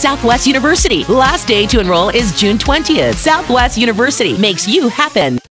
Southwest University. Last day to enroll is June 20th. Southwest University makes you happen.